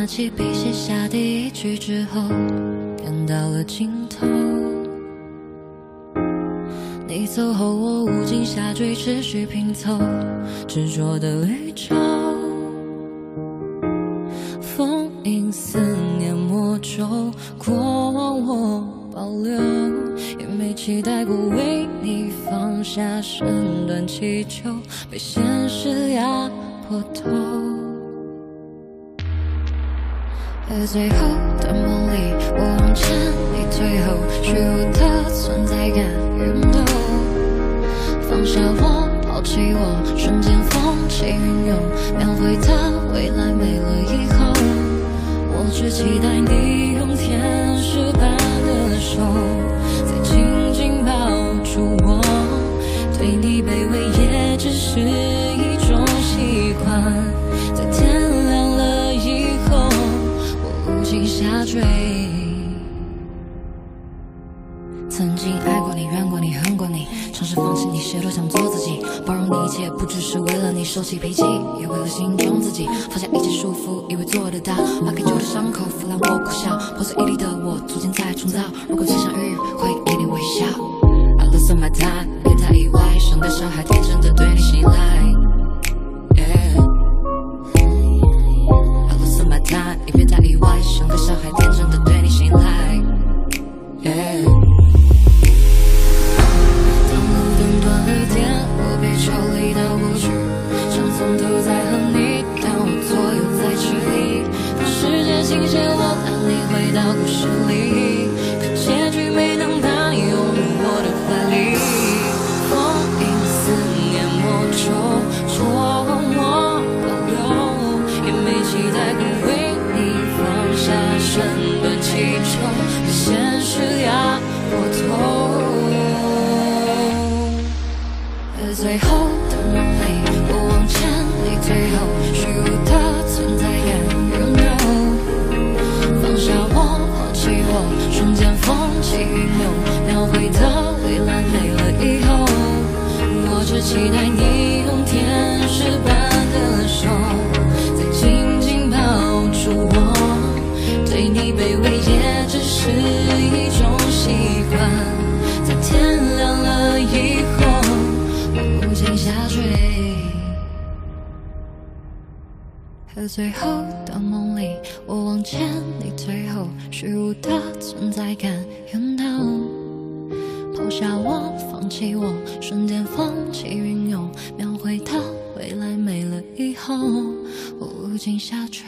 拿起笔写下第一句之后，看到了尽头。你走后，我无尽下坠，持续拼凑执着的绿洲。封印思念魔咒，过往我保留，也没期待过为你放下身段祈求，被现实压迫透。在最后的梦里，我往前，你退后，虚无的存在感 You know，。放下我，抛弃我，瞬间风起云涌，描绘的未来没了以后，我只期待你用天使般的手，再紧紧抱住我。对你卑微也只是下坠。曾经爱过你，怨过你，恨过你，尝试放弃你，谁都想做自己，包容你一切，不只是为了你，收起脾气，也为了心中自己，放下一切束缚，以为做得到，把给旧的伤口腐烂我苦笑，破碎一地的我，逐渐在重造。如果再相遇，会期待不为你放下身段祈求，在最后的梦里，我往前，你退后，虚无的存在感晕流。放下我，抛弃我，瞬间风起云涌，描绘的未来没了以后，我只期待你用天使般的手，可最后的梦里，我往前，你退后，虚无的存在感晕倒。抛下我，放弃我，瞬间风起云涌，描绘的未来没了以后，无尽下坠。